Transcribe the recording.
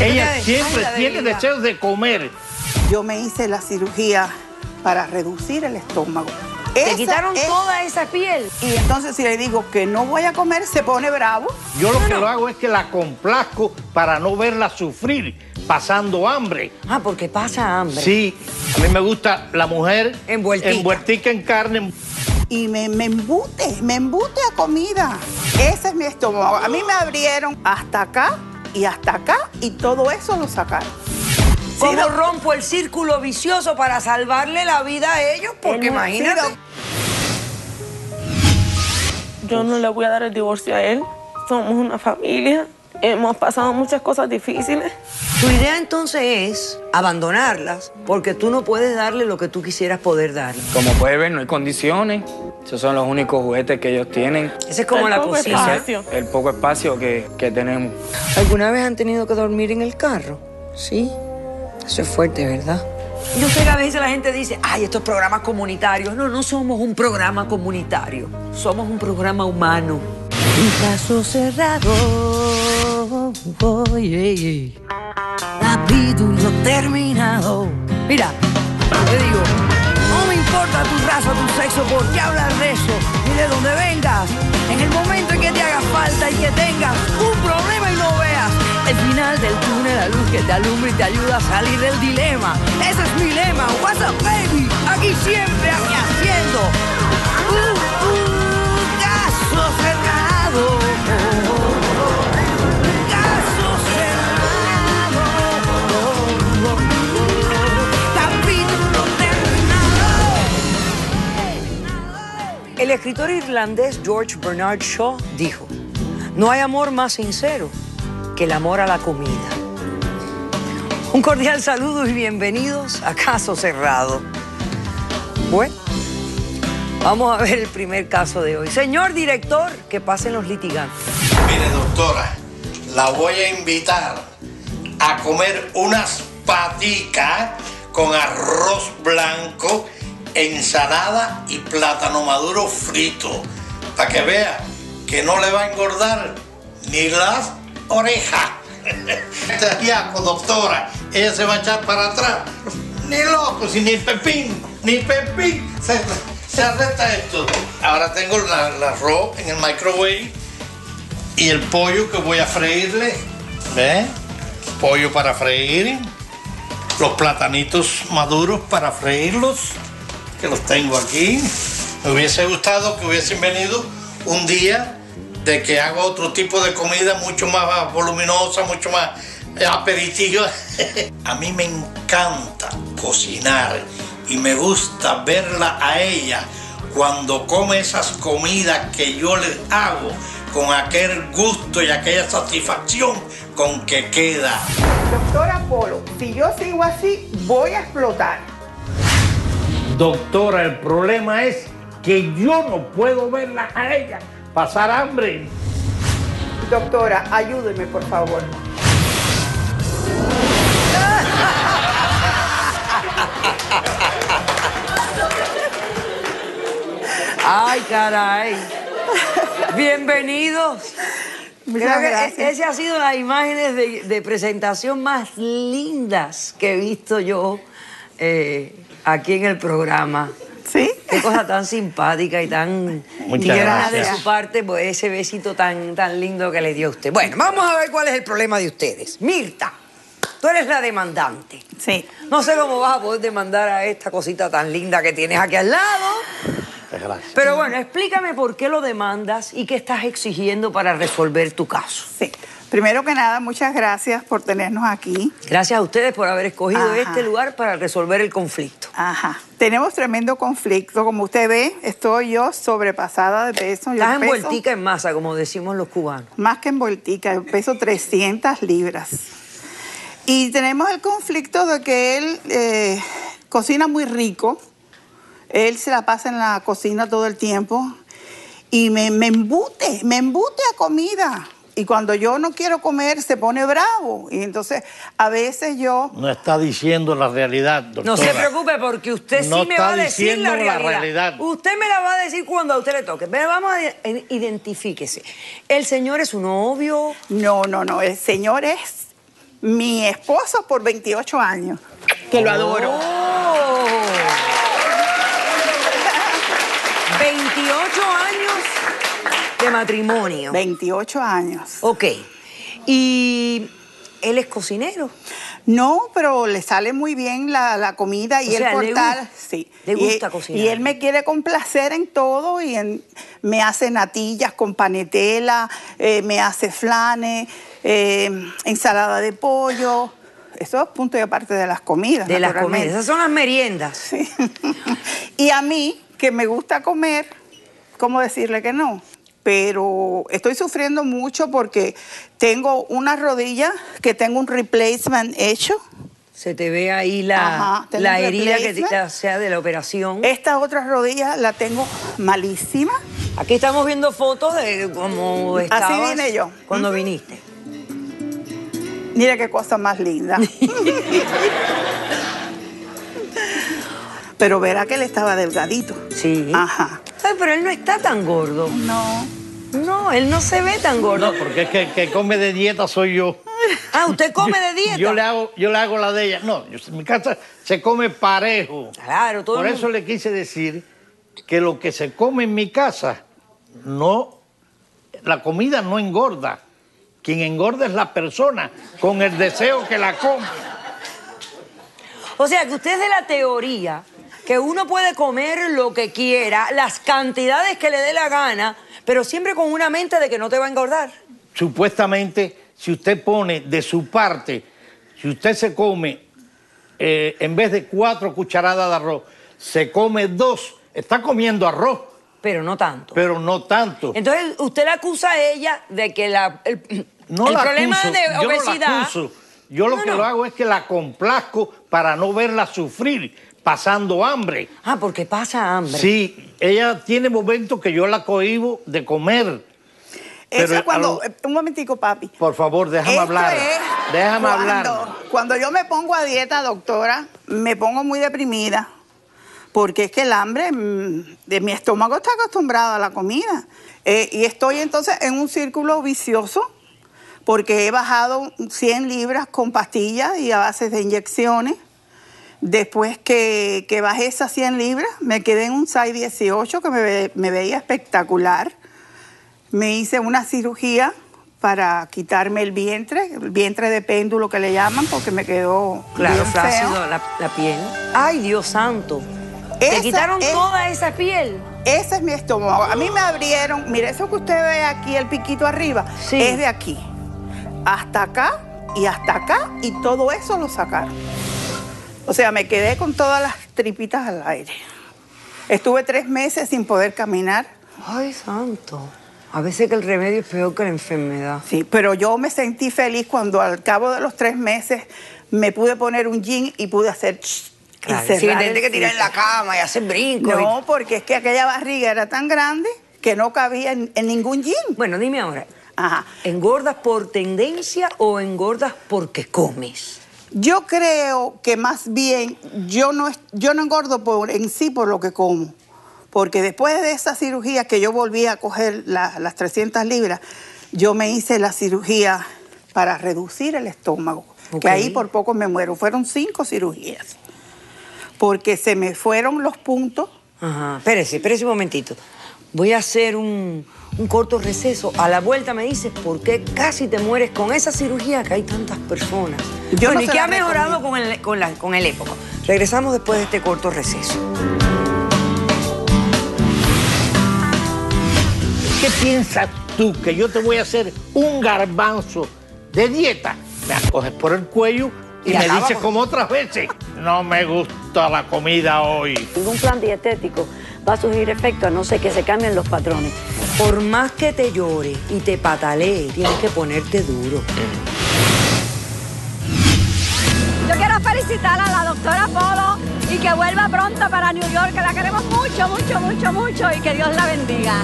Ella siempre tiene deseos de comer. Yo me hice la cirugía para reducir el estómago. Te quitaron toda esa piel. Y entonces si le digo que no voy a comer, se pone bravo. Yo lo que lo hago es que la complazco para no verla sufrir, pasando hambre. Ah, porque pasa hambre. Sí, a mí me gusta la mujer Envueltica. envueltica en carne. Y me, me embute, me embute a comida. Ese es mi estómago. A mí me abrieron hasta acá y hasta acá y todo eso lo sacaron. ¿Cómo Sí, doc- rompo el círculo vicioso para salvarle la vida a ellos? Porque Sí, imagínate. Yo no le voy a dar el divorcio a él. Somos una familia. Hemos pasado muchas cosas difíciles. Tu idea entonces es abandonarlas porque tú no puedes darle lo que tú quisieras poder darle. Como puede ver, no hay condiciones. Esos son los únicos juguetes que ellos tienen. Esa es como El la poco cocina. espacio. El poco espacio que, que tenemos. ¿Alguna vez han tenido que dormir en el carro? Sí. Eso es fuerte, ¿verdad? Yo sé que a veces la gente dice, ay, estos programas comunitarios. No, no somos un programa comunitario. Somos un programa humano. Un caso cerrado. Oye, capítulo terminado. Mira, te digo, no me importa tu raza, tu sexo, por qué hablar de eso, ni de dónde vengas. En el momento en que te haga falta y que tengas un problema y no veas el final del túnel, la luz que te alumbra y te ayuda a salir del dilema. Ese es mi lema. What's up, baby? Aquí siempre, aquí haciendo. Uh, uh, caso. El escritor irlandés George Bernard Shaw dijo, no hay amor más sincero que el amor a la comida. Un cordial saludo y bienvenidos a Caso Cerrado. Bueno, vamos a ver el primer caso de hoy. Señor director, que pasen los litigantes. Mire, doctora, la voy a invitar a comer unas paticas con arroz blanco, ensalada y plátano maduro frito. Para que vea que no le va a engordar ni las orejas. Ajiaco, doctora, ella se va a echar para atrás. Ni loco, si ni pepín, ni pepín. Se, se arresta esto. Ahora tengo la- el arroz en el microwave y el pollo que voy a freírle. ¿Ve? Pollo para freír. Los platanitos maduros para freírlos, que los tengo aquí. Me hubiese gustado que hubiesen venido un día de que hago otro tipo de comida mucho más voluminosa, mucho más aperitiva. a mí me encanta cocinar y me gusta verla a ella cuando come esas comidas que yo le hago con aquel gusto y aquella satisfacción con que queda. Doctora Polo, si yo sigo así, voy a explotar. Doctora, el problema es que yo no puedo verla a ella pasar hambre. Doctora, ayúdeme, por favor. Ay, caray. Bienvenidos. Muchas Creo que gracias. ese ha sido las imágenes de, de presentación más lindas que he visto yo eh, aquí en el programa. ¿Sí? Qué cosa tan simpática y tan Muchas tierna de gracias. su parte, pues ese besito tan, tan lindo que le dio a usted. Bueno, vamos a ver cuál es el problema de ustedes. Mirta, tú eres la demandante. Sí. No sé cómo vas a poder demandar a esta cosita tan linda que tienes aquí al lado. Gracias. Pero bueno, explícame por qué lo demandas y qué estás exigiendo para resolver tu caso. Sí. Primero que nada, muchas gracias por tenernos aquí. Gracias a ustedes por haber escogido Ajá. este lugar para resolver el conflicto. Ajá. Tenemos tremendo conflicto. Como usted ve, estoy yo sobrepasada de peso. Yo Estás peso envueltica en masa, como decimos los cubanos. Más que envueltica, yo peso 300 libras. Y tenemos el conflicto de que él eh, cocina muy rico. Él se la pasa en la cocina todo el tiempo. Y me, me embute, me embute a comida. Y cuando yo no quiero comer, se pone bravo. Y entonces, a veces yo... No está diciendo la realidad, doctora. No se preocupe porque usted No sí me va a decir la diciendo la realidad. realidad. Usted me la va a decir cuando a usted le toque. Pero vamos a identifíquese. El señor es su novio. No, no, no, el señor es mi esposo por 28 años, que lo adoro. Oh. 28 años de matrimonio. 28 años. Ok. ¿Y él es cocinero? No, pero le sale muy bien la, la comida y O sea, le cortar. gusta- sí. le Y- gusta cocinar. Y él me quiere complacer en todo y en- me hace natillas con panetela, eh, me hace flanes, eh, ensalada de pollo. Eso es punto y aparte de las comidas. De las comidas. Esas son las meriendas. Sí. y a mí, que me gusta comer, ¿cómo decirle que no? Pero estoy sufriendo mucho porque tengo una rodilla que tengo un replacement hecho. Se te ve ahí la, Ajá, la herida que te- sea de la operación. Esta otra rodilla la tengo malísima. Aquí estamos viendo fotos de cómo estabas vine yo. cuando viniste. Mira qué cosa más linda. Pero verá que él estaba delgadito. Sí. Ajá. Pero él no está tan gordo. No. No, él no se ve tan gordo. No, porque es que el que come de dieta soy yo. Ah, usted come de dieta. Yo le hago, yo le hago la de ella. No, yo- en mi casa se come parejo. Claro, todo Por el eso mundo- le quise decir que lo que se come en mi casa no, la comida no engorda. Quien engorda es la persona con el deseo que la come. O sea, que usted es de la teoría que uno puede comer lo que quiera, las cantidades que le dé la gana, pero siempre con una mente de que no te va a engordar. Supuestamente, si usted pone de su parte, si usted se come, eh, en vez de cuatro cucharadas de arroz, se come dos, está comiendo arroz, Pero no tanto. pero no tanto. Entonces, usted le acusa a ella de que la, el, No el la problema acuso, de yo no la obesidad. acuso. Yo lo No, que no. lo hago es que la complazco para no verla sufrir, pasando hambre. Ah, porque pasa hambre. Sí, ella tiene momentos que yo la cohibo de comer. Eso Pero es cuando. a eh, Un momentico, papi. Por favor, déjame Esto hablar. es Déjame cuando, hablar. Cuando yo me pongo a dieta, doctora, me pongo muy deprimida. Porque es que el hambre mm, de mi estómago está acostumbrado a la comida. Eh, y estoy entonces en un círculo vicioso porque he bajado 100 libras con pastillas y a base de inyecciones. Después que, que bajé esas 100 libras, me quedé en un size 18 que me, ve- me veía espectacular. Me hice una cirugía para quitarme el vientre, el vientre de péndulo que le llaman, porque me quedó Claro, bien feo. flácido la, la piel. Ay, Dios santo. Te quitaron es- toda esa piel. Ese es mi estómago. A mí me abrieron, mire, eso que usted ve aquí, el piquito arriba, Sí. es de aquí. Hasta acá y hasta acá, y todo eso lo sacaron. O sea, me quedé con todas las tripitas al aire. Estuve tres meses sin poder caminar. Ay, santo. A veces que el remedio es peor que la enfermedad. Sí, pero yo me sentí feliz cuando al cabo de los tres meses me pude poner un jean y pude hacer... ch- y Claro, cerrar sí, que tirar en la cama y hacer brincos. y- No, porque es que aquella barriga era tan grande que no cabía en, en ningún jean. Bueno, dime ahora, Ajá. ¿engordas por tendencia o engordas porque comes? Yo creo que más bien yo no, yo no engordo por, en sí por lo que como. Porque después de esa cirugía que yo volví a coger la- las 300 libras, yo me hice la cirugía para reducir el estómago. Que ahí por poco me muero. Fueron cinco cirugías. Porque se me fueron los puntos. Ajá. Espérese, espérese un momentito. Voy a hacer un, un corto receso. A la vuelta me dices por qué casi te mueres con esa cirugía que hay tantas personas. Yo bueno, no ¿y qué ha mejorado con el, con, la- con el época? Regresamos después de este corto receso. ¿Qué piensas tú que yo te voy a hacer un garbanzo de dieta? Me coges por el cuello y, Y me dices como otras veces, no me gusta la comida hoy. Ningún plan dietético va a surgir efecto a no ser que se cambien los patrones. Por más que te llore y te patalee, tienes que ponerte duro. Yo quiero felicitar a la doctora Polo y que vuelva pronto para New York, que la queremos mucho, mucho, mucho, mucho y que Dios la bendiga.